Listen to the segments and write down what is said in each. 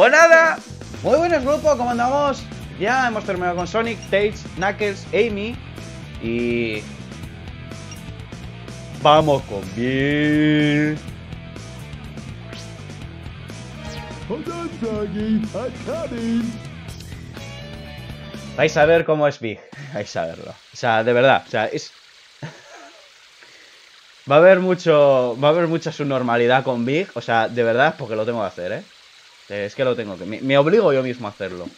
Pues nada, muy buenos grupo, ¿cómo andamos? Ya hemos terminado con Sonic, Tails, Knuckles, Amy y... Vamos con bien. Vais a ver cómo es Big. Vais a verlo. O sea, de verdad. O sea, es. Va a haber mucho. Va a haber mucha subnormalidad con Big. O sea, de verdad, porque lo tengo que hacer, ¿eh? Es que lo tengo que. Me, obligo yo mismo a hacerlo.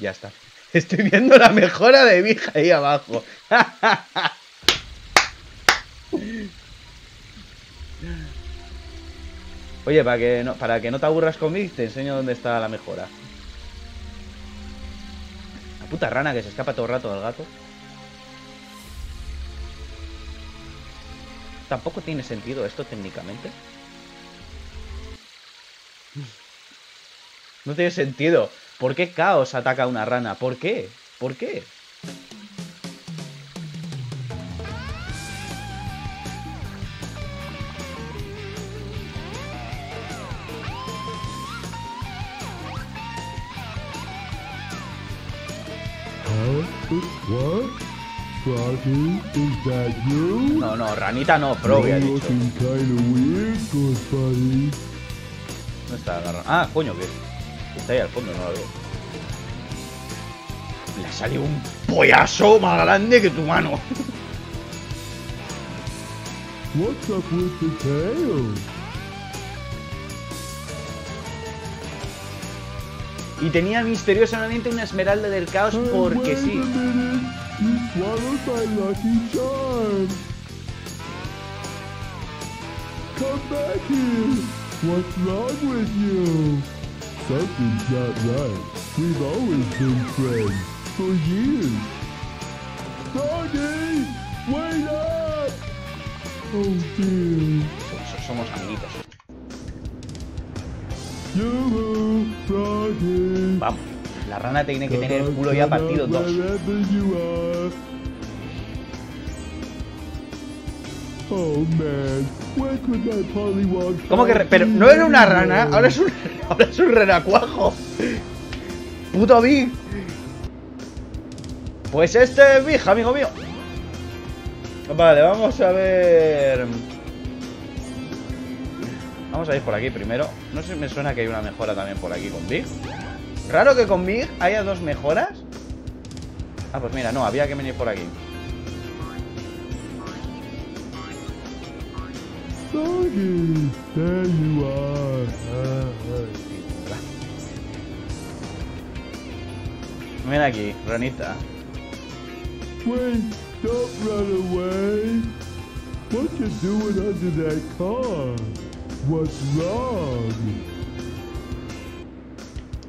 Ya está. Estoy viendo la mejora de Big ahí abajo. Oye, para que, no, para que no te aburras conmigo, te enseño dónde está la mejora. La puta rana que se escapa todo el rato del gato. Tampoco tiene sentido esto técnicamente. No tiene sentido. ¿Por qué Caos ataca a una rana? ¿Por qué? ¿Por qué? No, no, ranita no, pro, había dicho. ¿Dónde está rana? Ah, coño, que está ahí al fondo, no lo veo. Le ha salido un pollazo más grande que tu mano. What's up with the tail? Y tenía misteriosamente una esmeralda del caos Hey, porque sí. Come back here. What's wrong with you? Something's not right. We've always been friends for years. Froggy, wait up! Oh dear. So- so- Somos amiguitos. Vamos. La rana tiene que tener el culo ya partido dos. Oh man, where could my Pollywog ¿Cómo que? re- Pero no era una rana, ahora es un, ahora es un renacuajo. Puto Big. Pues este es Big, amigo mío. Vale, vamos a ver. Vamos a ir por aquí primero. No sé, me suena que hay una mejora también por aquí con Big. Raro que con Big haya dos mejoras. Ah, pues mira, no, había que venir por aquí. Froggy, there you are. Ven aquí, ranita. Wait, don't run away. What you doing under that car? What's wrong?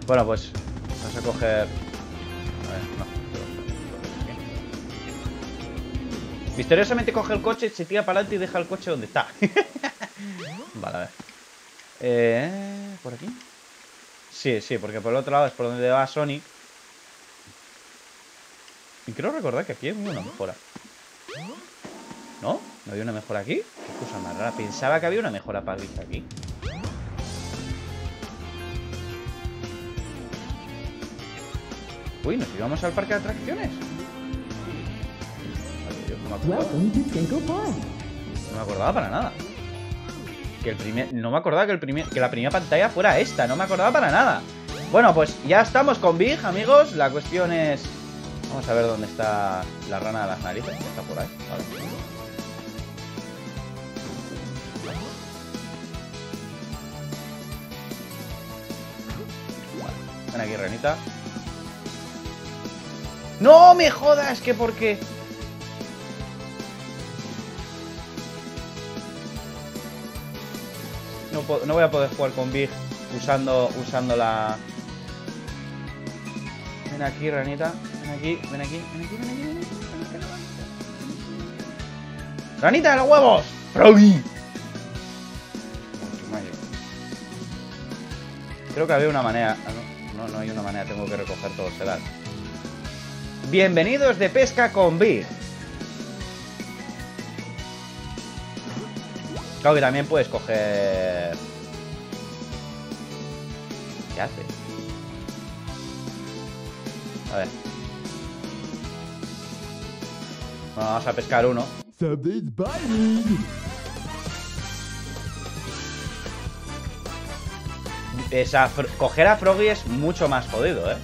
Bueno, pues vamos a coger. Misteriosamente coge el coche, se tira para adelante y deja el coche donde está. vale, a ver. Eh, ¿Por aquí? Sí, sí, porque por el otro lado es por donde va Sonic. Y creo recordar que aquí había una mejora. ¿No? ¿No había una mejora aquí? Qué cosa más rara. Pensaba que había una mejora para Gris aquí. Uy, ¿nos íbamos al parque de atracciones? No me acordaba. Para nada. Que el primer, no me acordaba que, el primer, que la primera pantalla fuera esta. No me acordaba para nada. Bueno, pues ya estamos con Big, amigos. La cuestión es... Vamos a ver dónde está la rana de las narices. Está por ahí. Vale. Ven aquí, renita. ¡No me jodas! que porque... No, no voy a poder jugar con Big usando, usando la... Ven aquí, ranita. Ven aquí, ven aquí, ven aquí, ven aquí. Ven. ¡Ranita, los huevos! ¡Froggy! Creo que había una manera... ah, no, no hay una manera, tengo que recoger todo el sedal. Bienvenidos de pesca con Big. Claro que también puedes coger... ¿Qué hace? A ver. Bueno, vamos a pescar uno. Esa, coger a Froggy es mucho más jodido, ¿eh?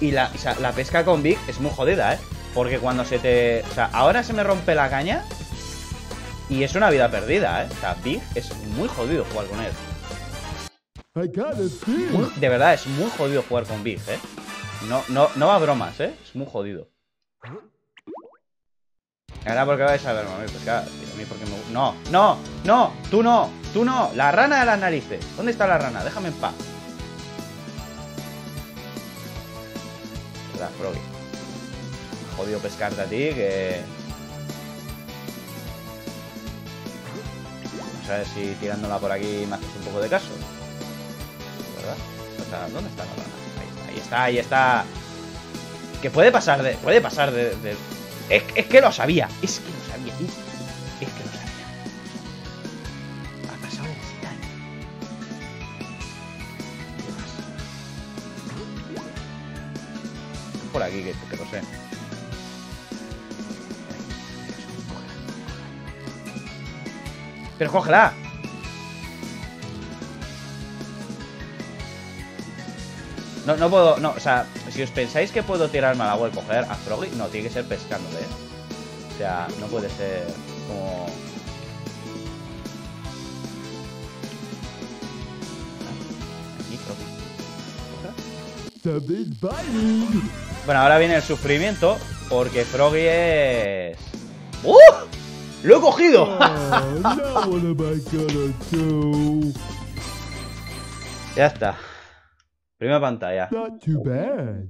Y, la, o sea, la pesca con Big es muy jodida, ¿eh? Porque cuando se te... O sea, ahora se me rompe la caña y es una vida perdida, ¿eh? O sea, Big es muy jodido jugar con él. Muy- de verdad, es muy jodido jugar con Big, ¿eh? No, no, no va a bromas, ¿eh? Es muy jodido. Ahora porque vais a ver, mami, pues claro, a mí porque me... No, no, no, tú no, tú no, la rana de las narices. ¿Dónde está la rana? Déjame en paz. ¿Verdad, Froggy? Jodido pescarte a ti, que... A ver si tirándola por aquí me haces un poco de caso. ¿Verdad? ¿dónde está la rana? Ahí está, ahí está, ahí está. Que puede pasar de... Puede pasar de- Es, es que lo sabía. Es que lo sabía. Que, que sé. Pero cógela. No, no puedo, no, o sea, si os pensáis que puedo tirarme al agua y coger a Froggy, no, tiene que ser pescándole, ¿eh? O sea, no puede ser como... Ah, Aquí, Froggy. Biting. Bueno, ahora viene el sufrimiento, porque Froggy es... ¡Uh! ¡Lo he cogido! Oh, do? ya está. Primera pantalla. Not too bad.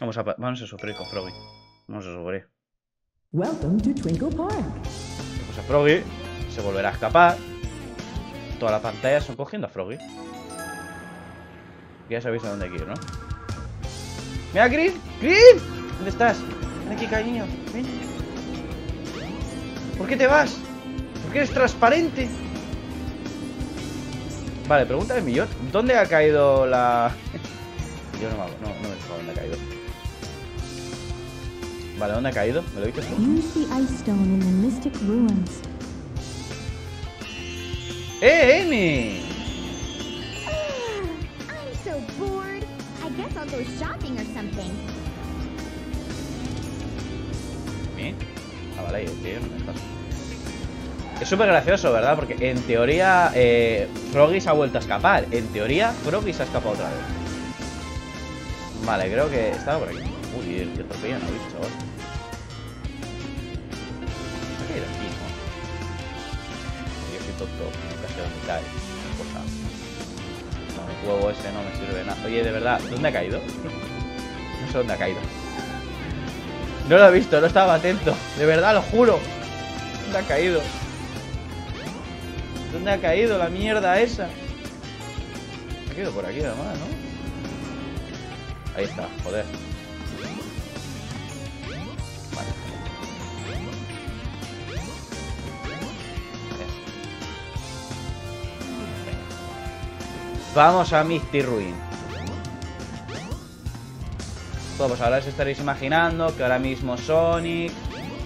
Vamos a, vamos a sufrir con Froggy. Vamos a sufrir. Welcome to Twinkle Park. Pues a Froggy se volverá a escapar. Todas las pantallas son cogiendo a Froggy. Ya sabéis a dónde hay que ir, ¿no? ¡Mira, Chris! ¡Chris! ¿Dónde estás? Ven aquí, cariño. Ven. ¿Por qué te vas? ¿Por qué eres transparente? Vale, pregunta del millón. ¿Dónde ha caído la...? Yo no me, no, no me he dónde ha caído. Vale, ¿dónde ha caído? ¿Me lo dices tú? Use the I guess I'll go shopping or something. ¿Mí? Ah, vale, tío, no me estás. Es súper gracioso, ¿verdad? Porque en teoría eh, Froggy se ha vuelto a escapar. En teoría, Froggy se ha escapado otra vez. Vale, creo que estaba por aquí. Uy, el que atropello no he visto, chaval. Ha caído aquí, ¿no? Yo soy tonto, nunca sé dónde cae. Huevo ese no me sirve nada. Oye, de verdad, ¿dónde ha caído? No sé dónde ha caído. No lo he visto, no estaba atento. De verdad, lo juro. ¿Dónde ha caído? ¿Dónde ha caído la mierda esa? Ha caído por aquí además, ¿no? Ahí está, joder. Vamos a Misty Ruin. Bueno, pues ahora os estaréis imaginando que ahora mismo Sonic,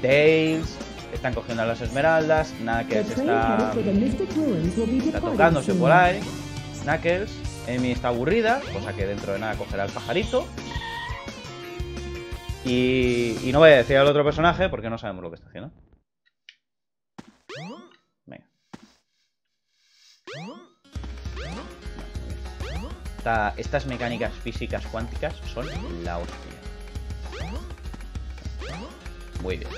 Tails, están cogiendo las esmeraldas, Knuckles está, está tocándose por ahí, Knuckles, Amy está aburrida, cosa que dentro de nada cogerá el pajarito. Y, y no voy a decir al otro personaje porque no sabemos lo que está haciendo. Venga. Esta- estas mecánicas físicas cuánticas son la hostia. Muy bien.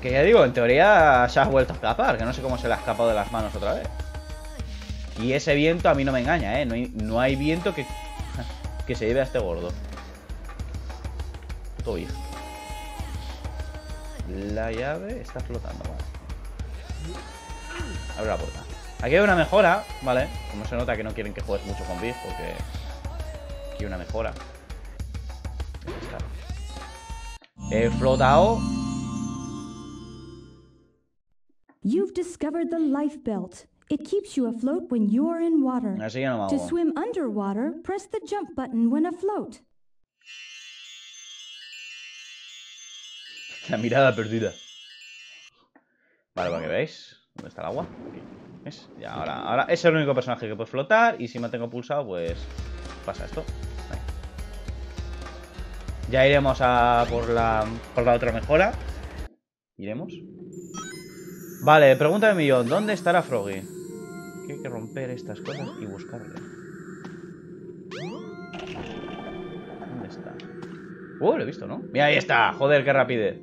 Que ya digo, en teoría se ha vuelto a escapar, que no sé cómo se le ha escapado de las manos otra vez. Y ese viento a mí no me engaña, ¿eh? No hay, no hay viento que, que se lleve a este gordo. Puto viejo. La llave está flotando, vale. Abre la puerta. Aquí hay una mejora, ¿vale? Como se nota que no quieren que juegues mucho con Big, porque aquí hay una mejora. He flotado. You've discovered the life belt. It keeps you afloat when you're in water. Así ya no me To swim underwater, press the jump button when afloat. La mirada perdida. Vale, para que veáis. ¿Dónde está el agua? Aquí. Ya, ahora, ahora es el único personaje que puede flotar. Y si mantengo pulsado, pues pasa esto. Ya iremos a por la, por la otra mejora. Iremos. Vale, pregunta de millón. ¿Dónde estará Froggy? Que hay que romper estas cosas y buscarle. ¿Dónde está? Uh, lo he visto, ¿no? Mira, ahí está. Joder, qué rapidez.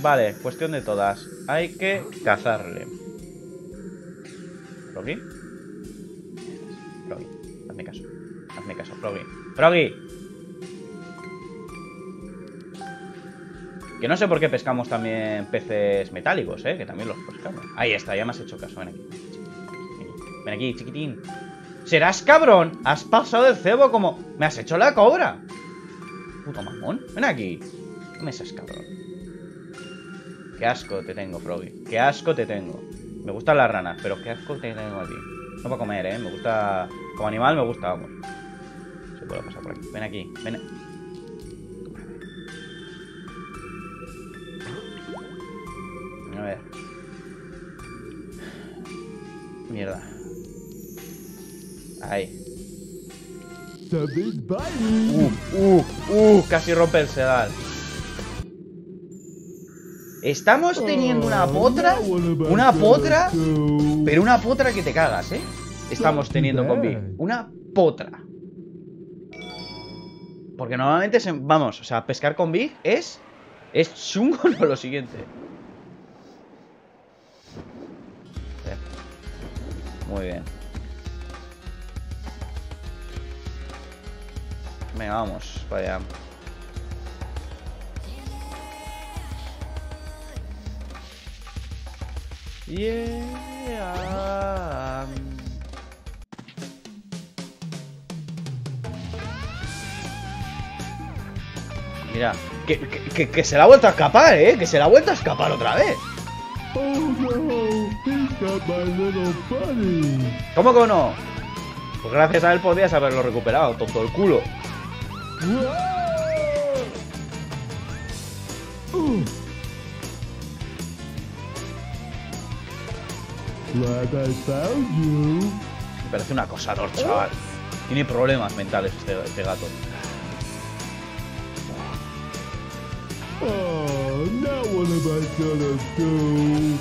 Vale, cuestión de todas. Hay que cazarle. ¿Froggy? Froggy, hazme caso. Hazme caso, Froggy. ¡Froggy! Que no sé por qué pescamos también peces metálicos, ¿eh? Que también los pescamos. Ahí está, ya me has hecho caso. Ven aquí. Ven aquí, chiquitín. ¿Serás cabrón? Has pasado el cebo como... Me has hecho la cobra. Puto mamón. Ven aquí. No me seas cabrón. Qué asco te tengo, Froggy. Qué asco te tengo. Me gustan las ranas, pero qué asco te tengo a ti. No para comer, ¿eh? Me gusta... Como animal me gusta, vamos. Se puede pasar por aquí. Ven aquí. Ven... A ver. Mierda. Ahí. Uh, uh, uh, casi rompe el sedal. Estamos teniendo una potra, una potra, pero una potra que te cagas, ¿eh? Estamos teniendo con. Big. Una potra. Porque normalmente, se- vamos, o sea, pescar con Big es... Es chungo no lo siguiente. Muy bien. Venga, vamos, vaya. Yeah. Mira, que, que- se la ha vuelto a escapar, ¿eh? Que se la ha vuelto a escapar otra vez. ¿Cómo que no? Pues gracias a él podías haberlo recuperado, tonto el culo. Me parece un acosador, chaval. Tiene problemas mentales este, este gato. Oh, now what am I gonna do?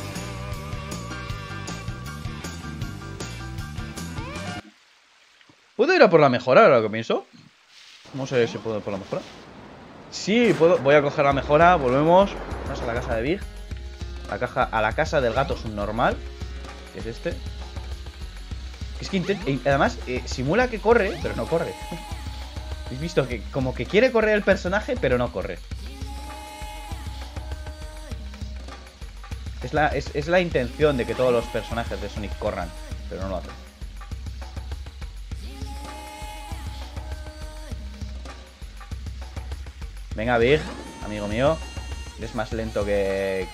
¿Puedo ir a por la mejora ahora que pienso? No sé si puedo ir por la mejora. Sí, puedo. Voy a coger la mejora. Volvemos. Vamos a la casa de Big. La caja, a la casa del gato subnormal. Es este. Es que intent- y además eh, simula que corre, pero no corre. ¿Habéis visto? Que como que quiere correr el personaje, pero no corre. Es la, es, es la intención de que todos los personajes de Sonic corran, pero no lo hacen. Venga, Big, amigo mío. Eres más lento que...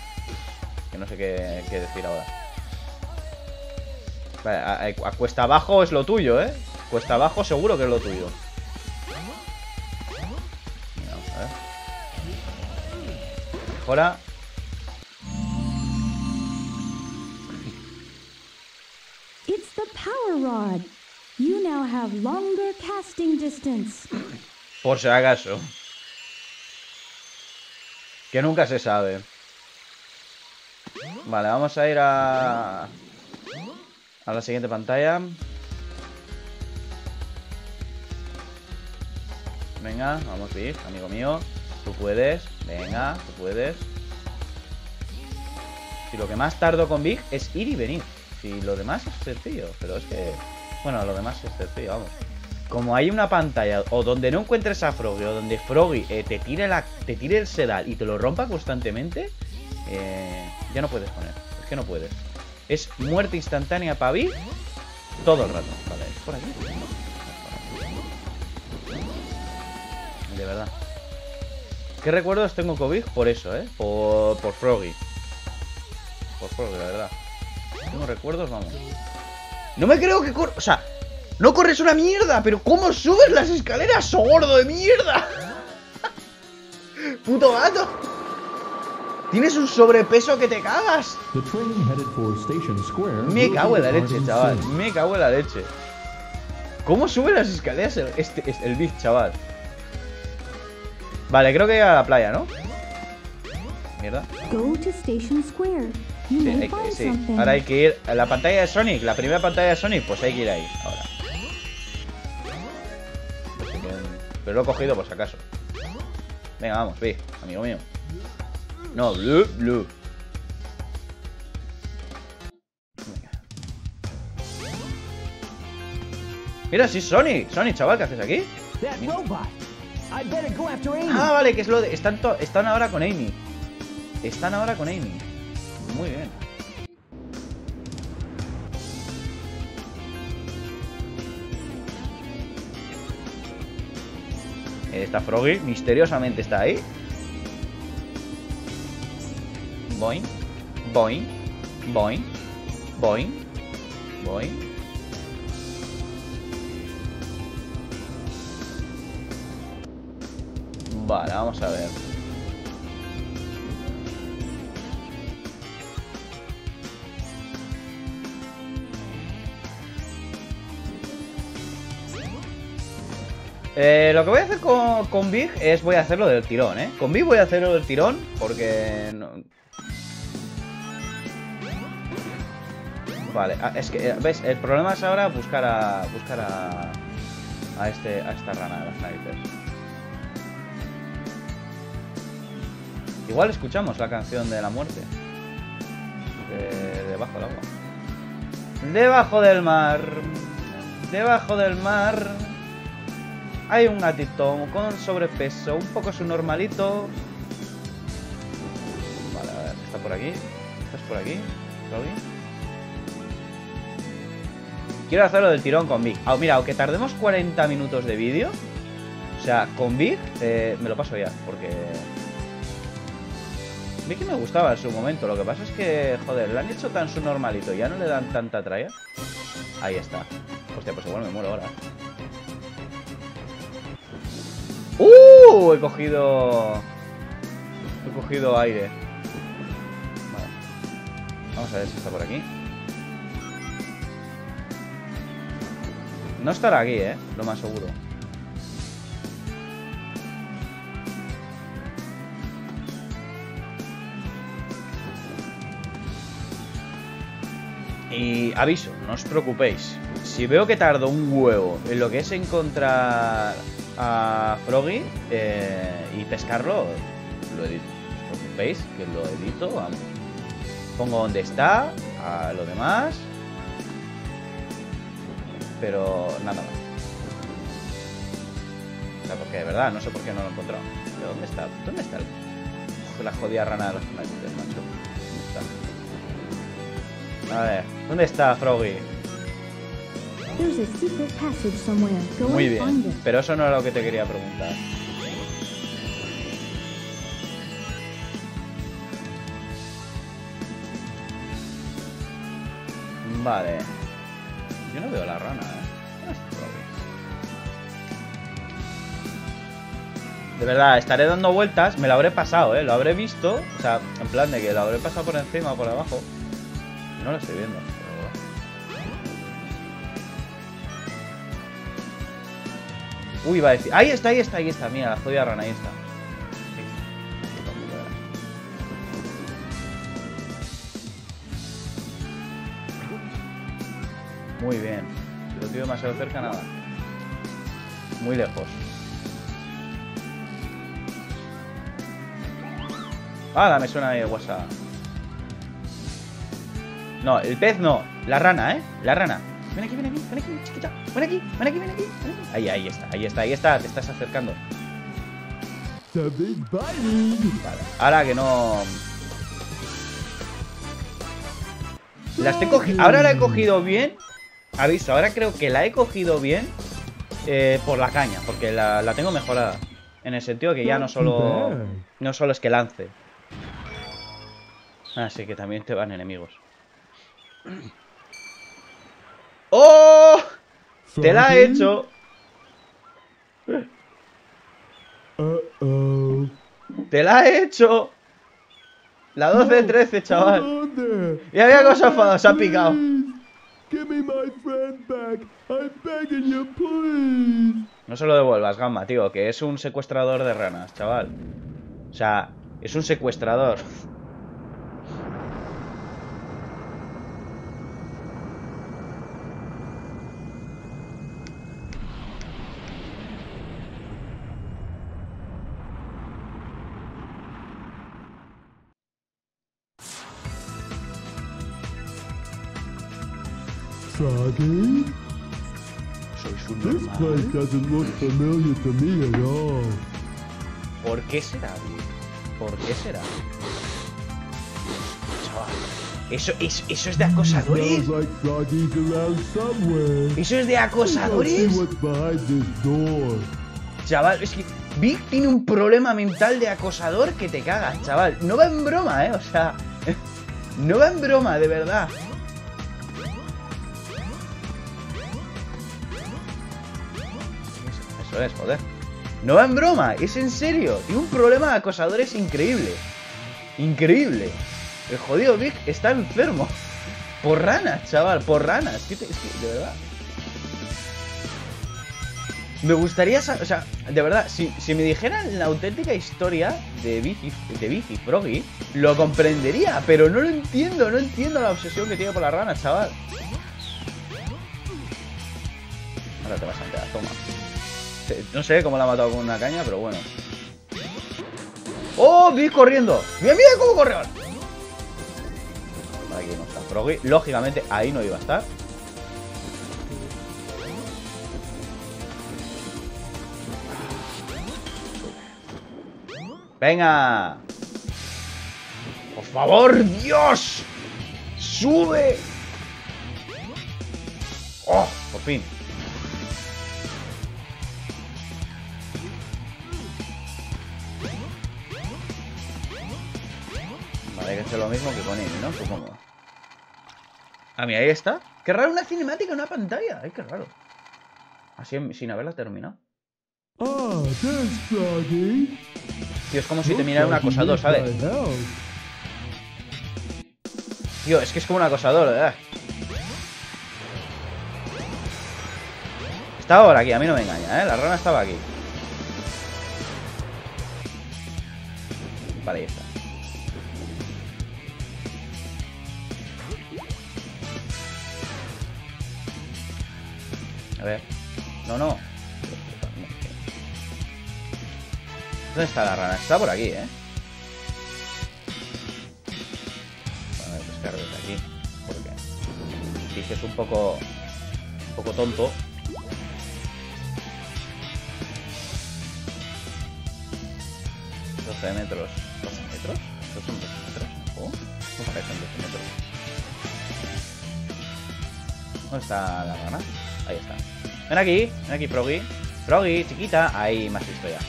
Que no sé qué decir ahora. A, a- a cuesta abajo es lo tuyo, ¿eh? Cuesta abajo seguro que es lo tuyo. Vamos a ver. Mejora. It's the power rod. You now have longer casting distance. Por si acaso. Que nunca se sabe. Vale, vamos a ir a... A la siguiente pantalla. Venga, vamos, Big, amigo mío. Tú puedes. Venga, tú puedes. Si lo que más tardo con Big es ir y venir. Si lo demás es sencillo. Pero es que... Bueno, lo demás es sencillo, vamos. Como hay una pantalla o donde no encuentres a Froggy o donde Froggy eh, te, tire la, te tire el sedal y te lo rompa constantemente, eh, ya no puedes poner. Es que no puedes. Es muerte instantánea para Big todo el rato. Vale, es por aquí. De verdad. ¿Qué recuerdos tengo con Big? Por eso, ¿eh? Por, por Froggy. Por Froggy, la verdad. Tengo recuerdos, vamos. No me creo que corre... O sea, no corres una mierda, pero ¿cómo subes las escaleras, gordo de mierda? Puto gato. Tienes un sobrepeso que te cagas. The train headed for Station Square. Me cago en la leche, chaval. Me cago en la leche. ¿Cómo sube las escaleras el, este, este- el Big, chaval? Vale, creo que llega a la playa, ¿no? Mierda. Go to Station Square. You Sí, hay que- sí. Ahora hay que ir a la pantalla de Sonic, la primera pantalla de Sonic, pues hay que ir ahí, ahora. Pero lo he cogido por si acaso. Venga, vamos, Big, amigo mío. No, Blue, Blue. Venga. Mira, sí, Sonic. Sonic, chaval, ¿qué haces aquí? Ah, vale, que es lo de... Están, to- están ahora con Amy. Están ahora con Amy. Muy bien. Esta Froggy misteriosamente está ahí. Boing. Boing. Boing. Boing. Boing. Vale, vamos a ver. Eh, lo que voy a hacer con, con Big es voy a hacerlo del tirón, ¿eh? Con Big voy a hacerlo del tirón porque... no- Vale, ah, es que, eh, ¿ves? El problema es ahora buscar a... Buscar a... A, este, a esta rana, a la sniper. Igual escuchamos la canción de la muerte. De, debajo del agua. Debajo del mar. Debajo del mar. Hay un gatito con sobrepeso, un poco su normalito. Vale, a ver, está por aquí. ¿Estás por aquí? Robin? Quiero hacerlo del tirón con Big. Ah, mira, aunque tardemos 40 minutos de vídeo, o sea, con Big eh, me lo paso ya, porque... Que me gustaba en su momento, lo que pasa es que, joder, le han hecho tan su normalito, ya no le dan tanta tralla. Ahí está. Hostia, pues igual me muero ahora. ¡Uh! He cogido... He cogido aire. Vale. Vamos a ver si está por aquí. No estará aquí, ¿eh? Lo más seguro. Y aviso, no os preocupéis. Si veo que tardo un huevo en lo que es encontrar a Froggy eh, y pescarlo, lo edito. No os preocupéis que lo edito, vamos. Pongo donde está, a lo demás. Pero nada más. O sea, porque de verdad, no sé por qué no lo he encontrado. ¿Pero dónde está? ¿Dónde está el... la jodida rana de los narices, macho? ¿Dónde está? A ver, ¿dónde está Froggy? Muy bien, pero eso no era lo que te quería preguntar. Vale. Yo no veo la rana, ¿eh? De verdad, estaré dando vueltas, me lo habré pasado, ¿eh? Lo habré visto, o sea, en plan de que lo habré pasado por encima o por abajo. No lo estoy viendo. pero. Uy, va a decir. Ahí está, ahí está, ahí está. Mira, la jodida rana, ahí está. Muy bien. Si lo tiro demasiado cerca, nada. Muy lejos. Ah, me suena de WhatsApp. No, el pez no. La rana, ¿eh? La rana. Ven aquí, ven aquí, ven aquí, chiquita. Ven aquí, ven aquí, ven aquí. ven aquí. Ahí, ahí está, ahí está, ahí está. Te estás acercando. The Big Biting. Vale. Ahora que no. Las he cogi- Ahora la he cogido bien. Aviso, ahora creo que la he cogido bien. eh, por la caña, porque la, la tengo mejorada. En el sentido que ya no solo. No solo es que lance. Así que también te van enemigos. ¡Oh! ¡Te la he hecho! ¡Te la he hecho! La 12-13, chaval. Y había cosas enfadado, se ha picado. Give me my friend back. I'm begging you, please. No se lo devuelvas, Gamba, tío, que es un secuestrador de ranas, chaval. O sea, es un secuestrador. This place doesn't look familiar to me at all. ¿Por qué será? ¿Por qué será? Chaval, Eso, es- eso es de acosadores. Eso es de acosadores. Chaval, es que Vic tiene un problema mental de acosador que te cagas, chaval. No va en broma, eh. O sea, no va en broma, de verdad. Joder. No va en broma, es en serio. Tiene un problema de acosadores increíble. Increíble. El jodido Vic está enfermo. Por ranas, chaval, por ranas. ¿Qué te- es que, de verdad. Me gustaría saber, o sea, de verdad, si, me dijeran la auténtica historia de Bici, de Froggy, lo comprendería, pero no lo entiendo, no entiendo la obsesión que tiene por las ranas, chaval. Ahora te vas a enterar, toma. No sé cómo la ha matado con una caña, pero bueno. ¡Oh! Vi corriendo. ¡Mira, mira cómo corre! Vale, aquí no está Froggy. Lógicamente, ahí no iba a estar. ¡Venga! ¡Por favor, Dios! ¡Sube! ¡Oh! Por fin. Hay que hacer lo mismo que con Amy, ¿no? Supongo. Ah, mira, ahí está. Qué raro una cinemática en una pantalla. Ay, qué raro. Así sin haberla terminado. Ah. Tío, es como si te mirara un acosador, ¿sabes? Tío, es que es como un acosador, ¿verdad? Estaba por aquí, a mí no me engaña, ¿eh? La rana estaba aquí. Vale, ahí está. A ver. No, no. ¿Dónde está la rana? Está por aquí, ¿eh? Bueno, voy a pescar desde aquí. Porque dije es un poco. Un poco tonto. ¿12 metros? ¿12 metros? ¿Estos son 12 metros? ¿Oh? No parecen 12 metros. ¿Dónde está la rana? Ahí está. Ven aquí, ven aquí, Froggy. Froggy, chiquita. Ahí más listo ya.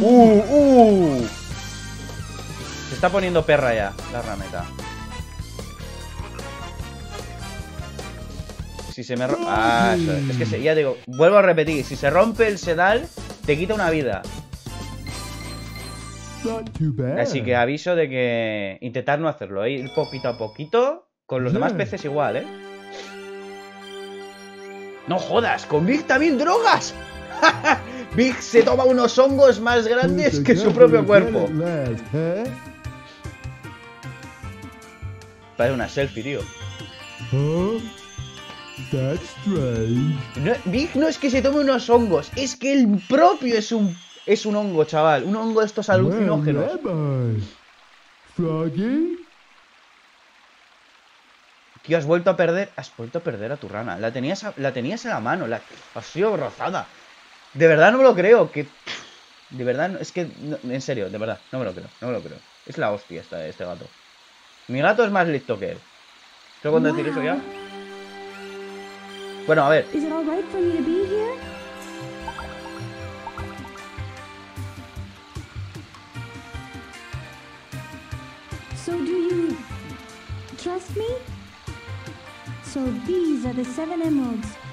¡Uh! ¡Uh! Se está poniendo perra ya, la rameta. Si se me rompe... Ah, eso es. Es que se- ya digo, vuelvo a repetir, si se rompe el sedal, te quita una vida. Así que aviso de que intentar no hacerlo, ¿eh? ir poquito a poquito. Con los demás peces igual, ¿eh? No jodas, con Big también drogas. Big se toma unos hongos más grandes que su propio cuerpo. Huh? Parece una selfie, tío. Strange. No, Big no es que se tome unos hongos, es que el propio es un es un hongo, chaval. Un hongo de estos alucinógenos. Froggy? Tío, has vuelto a perder. Has vuelto a perder a tu rana. La tenías, la tenías en la mano. La, has sido rozada. De verdad no me lo creo. Que. De verdad, es que. En serio, de verdad, no me lo creo. No me lo creo. Es la hostia esta, este gato. Mi gato es más listo que él. Cuando decir eso ya? Bueno, a ver. So do you trust me? So these are the seven emeralds.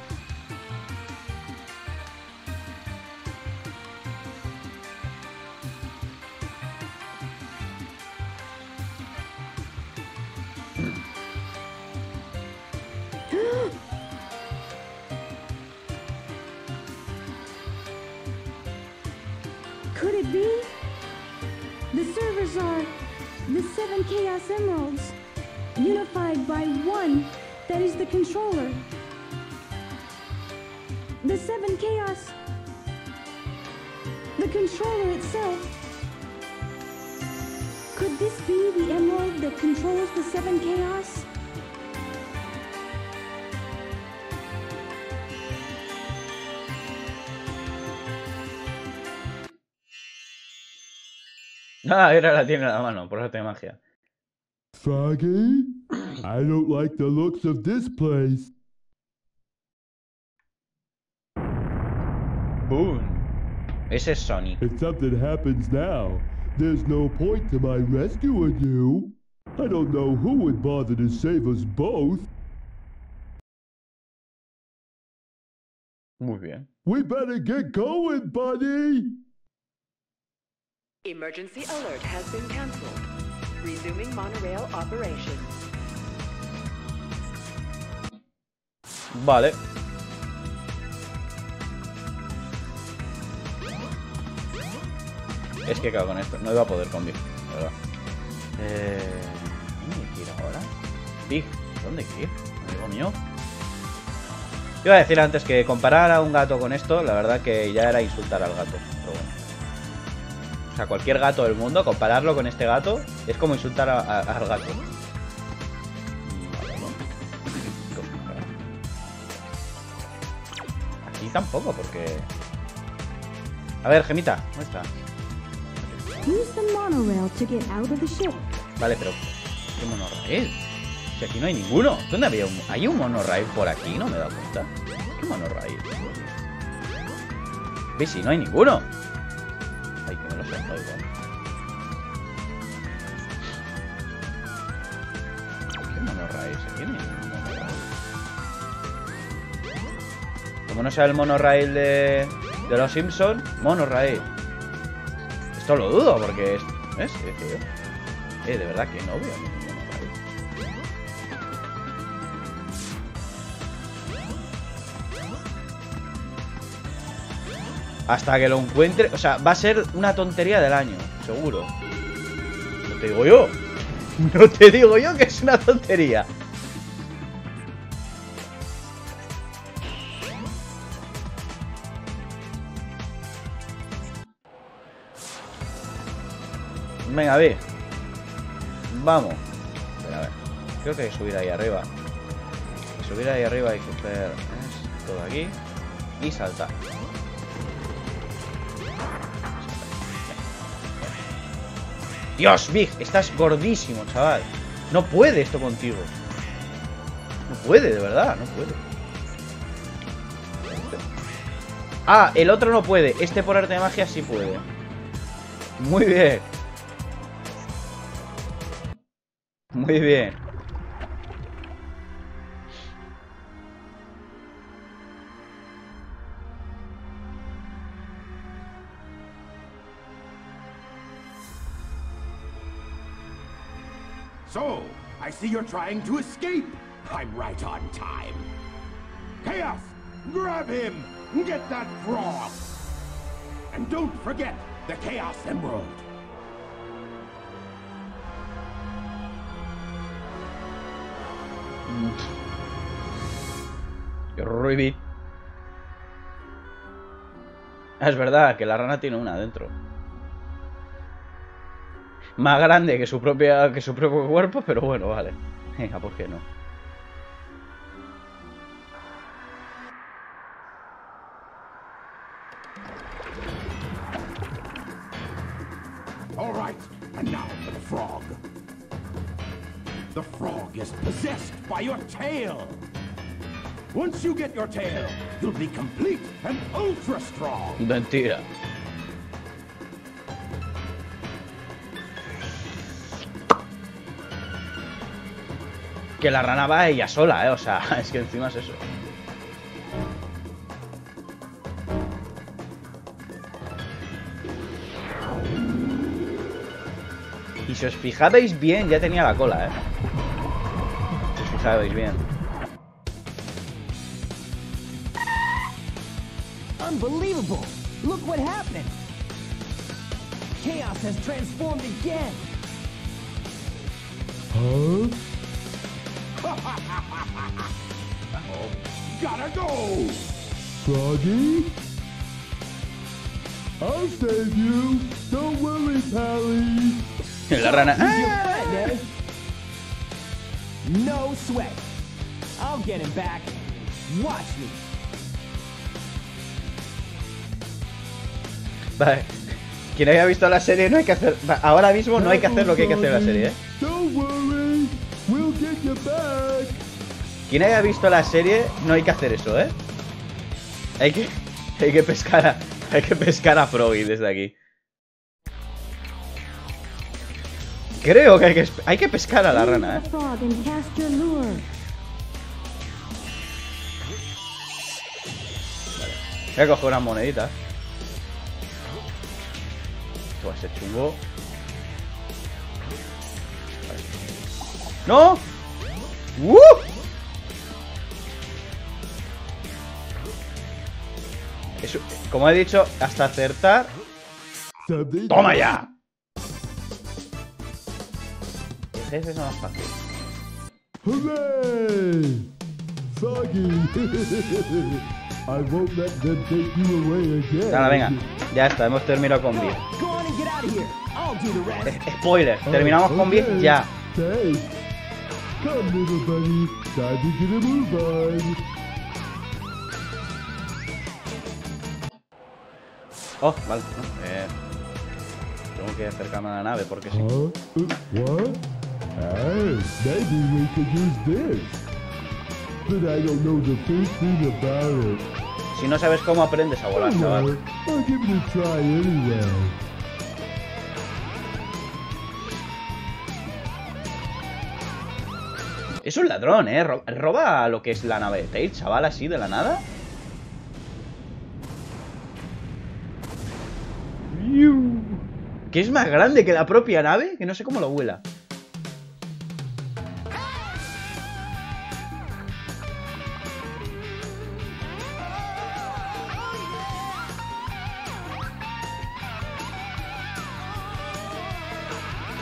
The controller itself. Could this be the emerald that controls the seven Chaos? Ah, era la tiene en la mano, por arte de magia. Froggy? I don't like the looks of this place. Boom. Ese es Sonic. If something happens now, there's no point to my rescuing you. I don't know who would bother to save us both. Muy bien. We better get going, buddy! Emergency alert has been cancelled. Resuming monorail operations. Vale. Es que claro, con esto no iba a poder con Big, la verdad. Eh, ¿Dónde hay que ir ahora? Big, ¿dónde hay que ir? Amigo mío. Iba a decir antes que comparar a un gato con esto, la verdad que ya era insultar al gato. Pero bueno. O sea, cualquier gato del mundo, compararlo con este gato es como insultar a- a- al gato. Aquí tampoco, porque... A ver, Gemita, ¿dónde está? Use the monorail to get out of the ship. Vale, pero... ¿Qué monorraíl? Si aquí no hay ninguno. ¿Dónde había un... ¿Hay un monorraíl por aquí? No me he dado cuenta. ¿Qué monorraíl? ¿Ves? Si no hay ninguno. Ay, que me lo sé, igual. ¿Qué monorraíl? ¿Se tiene? Como no sea el monorraíl de, de los Simpsons, monorraíl. Esto lo dudo porque es... ¿Ves? Eh, de verdad que no veo. Hasta que lo encuentre... O sea, va a ser una tontería del año, seguro. No te digo yo. No te digo yo que es una tontería. Venga, a ver. Vamos. A ver. Creo que hay que subir ahí arriba. Subir ahí arriba hacer esto de aquí. Y saltar. Dios, Big, estás gordísimo, chaval. No puede esto contigo. No puede, de verdad, no puede. Ah, el otro no puede. Este por arte de magia sí puede. Muy bien. Muy bien. So, I see you're trying to escape. I'm right on time. Chaos, grab him! Get that frog! And don't forget the Chaos Emerald. Ribbit. Ah, Es verdad que la rana tiene una adentro. Más grande que su propia que su propio cuerpo, pero bueno, vale. Venga, ¿por qué no? All right, and now. The frog is possessed by your tail. Once you get your tail, you'll be complete and ultra strong. Mentira. Que la rana va ella sola, ¿eh? O sea, es que encima es eso. Y si os fijabais bien, ya tenía la cola, ¿eh? Si os bien. Unbelievable! Look what happened! Chaos has transformed again! Huh? Oh, gotta go! Froggy? I'll save you. Don't worry, Pally. La rana. No sweat. I'll get him back. Watch me. Vale. Quien haya visto la serie no hay que hacer. Ahora mismo no hay que hacer lo que hay que hacer en la serie, ¿eh? Quien haya visto la serie no hay que hacer eso, ¿eh? Hay que. Hay que pescar a. Hay que pescar a Froggy desde aquí. Creo que hay que, hay que pescar a la rana, ¿eh? Lure. Voy a coger unas moneditas. Esto va a ser chungo. Vale. ¡No! ¡Uh! Eso, como he dicho, hasta acertar. ¡Toma ya! Jefe es más fácil. Hooray! I won't let them take you away again. Nada, venga. Ya está, hemos terminado con rest. Spoiler, terminamos con Okay. ya. Thanks. Come, little buddy. Time to get a move on. Oh, vale. eh, tengo que acercarme a la nave porque sí. Uh, what? Hey, maybe we could use this. But I don't know the first thing about it. Si no sabes cómo aprendes a volar, chaval. I'll give it a try anyway. Es un ladrón, ¿eh? Ro- Roba lo que es la nave de Tails, chaval, así de la nada. Que es más grande que la propia nave, que no sé cómo lo vuela.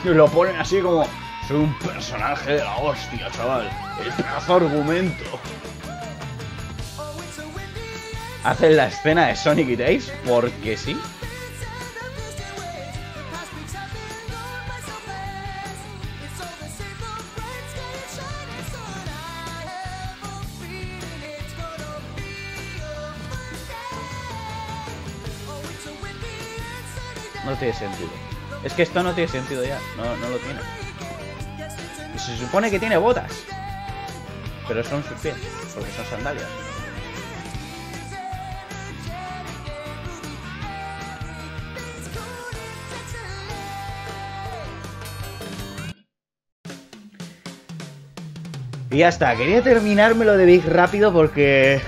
Lo ponen así como... Soy un personaje de la hostia, chaval. El pedazo argumento. Hacen la escena de Sonic y Tails porque sí. No tiene sentido. Es que esto no tiene sentido ya. No, no lo tiene. Y se supone que tiene botas. Pero son sus pies. Porque son sandalias. Y ya está. Quería terminármelo de Big rápido porque...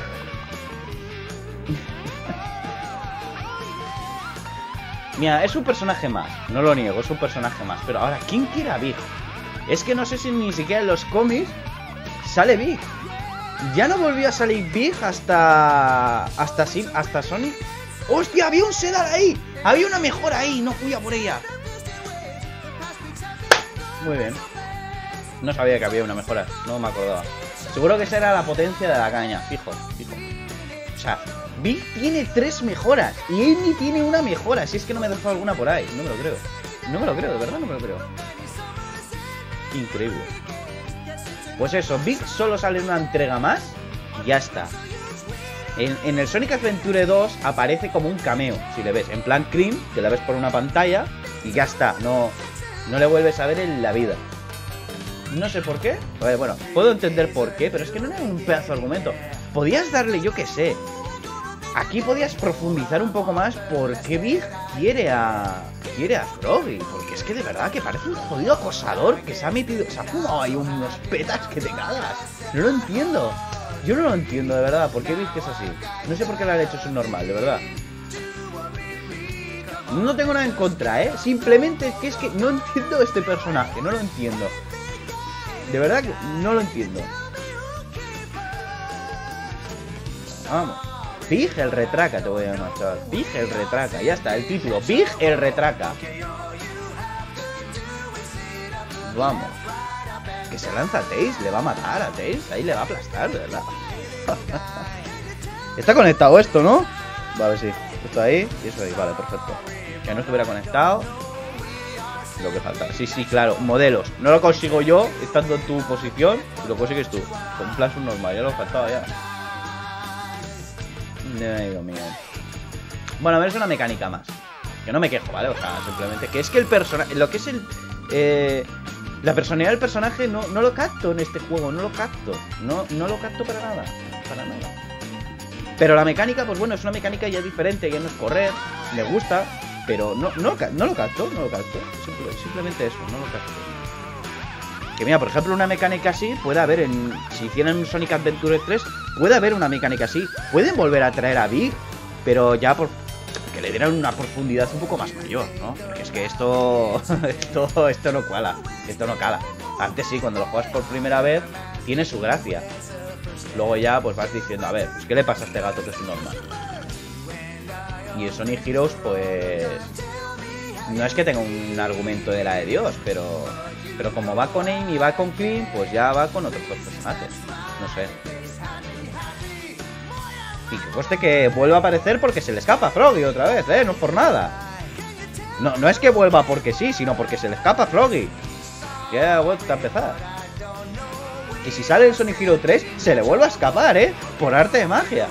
Mira, es un personaje más, no lo niego, es un personaje más. Pero ahora, ¿quién quiere a Big? Es que no sé si ni siquiera en los cómics sale Big. Ya no volvió a salir Big hasta. hasta, Sim- hasta Sonic. ¡Hostia! Había un Sedal ahí. Había una mejora ahí. No fui a por ella. Muy bien. No sabía que había una mejora. No me acordaba. Seguro que esa era la potencia de la caña. Fijo, fijo. O sea, Big tiene tres mejoras y Amy tiene una mejora. Si es que no me he dejado alguna por ahí. No me lo creo. No me lo creo, de verdad no me lo creo. Increíble. Pues eso, Big solo sale una entrega más y ya está. En, en el Sonic Adventure 2 aparece como un cameo, si le ves. En plan Cream, que la ves por una pantalla y ya está. No, no le vuelves a ver en la vida. No sé por qué. A ver, bueno, puedo entender por qué, pero es que no era un pedazo de argumento. Podías darle, yo qué sé, aquí podías profundizar un poco más por qué Big quiere a. quiere a Froggy. Porque es que de verdad que parece un jodido acosador que se ha metido. Se ha fumado ahí unos petas que te cagas. No lo entiendo. Yo no lo entiendo, de verdad. ¿Por qué Big es así? No sé por qué lo han hecho eso normal, de verdad. No tengo nada en contra, ¿eh? Simplemente que es que no entiendo este personaje, no lo entiendo. De verdad que no lo entiendo. Vamos. Big el retraca, te voy a llamar, chaval. Big el retraca, ya está, el título. Big el retraca. Vamos. Que se lanza a Tails, le va a matar a Tails, ahí le va a aplastar, de verdad. Está conectado esto, ¿no? Vale, sí. Esto ahí y eso ahí, vale, perfecto. Que no estuviera conectado. Lo que falta. Sí, sí, claro. Modelos. No lo consigo yo estando en tu posición. Lo consigues tú. Con un subnormal. Ya lo faltaba ya. Bueno, a ver, es una mecánica más. Que no me quejo, ¿vale? O sea, simplemente que es que el personaje. Lo que es el. Eh, la personalidad del personaje no, no lo capto en este juego. No lo capto. No, no lo capto para nada. Para nada. Pero la mecánica, pues bueno, es una mecánica ya diferente, ya no es correr, me gusta, pero no, no, lo capto, no lo capto. Simple- simplemente eso, no lo capto. Que mira, por ejemplo, una mecánica así puede haber en. Si hicieran un Sonic Adventure 3, puede haber una mecánica así. Pueden volver a traer a Big, pero ya por. Que le dieran una profundidad un poco más mayor, ¿no? Porque es que esto. Esto, esto no cuala. Esto no cala. Antes sí, cuando lo juegas por primera vez, tiene su gracia. Luego ya pues vas diciendo, a ver, pues ¿qué le pasa a este gato que es un normal? Y en Sonic Heroes, pues. No es que tenga un argumento de la de Dios, pero. Pero como va con Amy y va con Clean, pues ya va con otros dos personajes. No sé. Y que coste que vuelva a aparecer porque se le escapa a Froggy otra vez, ¿eh? No por nada. No, no es que vuelva porque sí, sino porque se le escapa a Froggy. Ya ha vuelto a empezar. Y si sale en Sonic Hero 3, se le vuelve a escapar, ¿eh? Por arte de magia.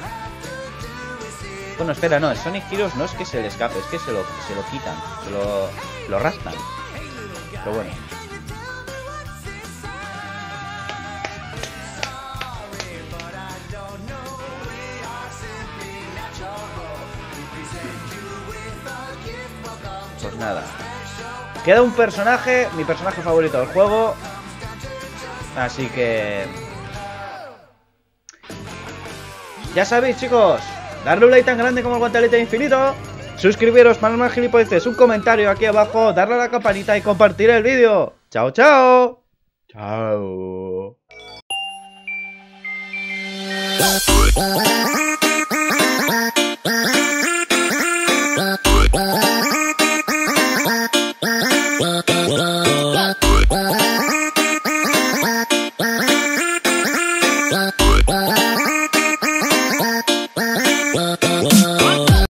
Bueno, espera, no, en Sonic Heroes no es que se le escape, es que se lo, se lo quitan, se lo, lo. Pero bueno. Queda un personaje, mi personaje favorito del juego. Así que... Ya sabéis, chicos, darle un like tan grande como el guantelete infinito. Suscribiros para más gilipolleces, un comentario aquí abajo, darle a la campanita y compartir el vídeo. ¡Chao, chao! ¡Chao!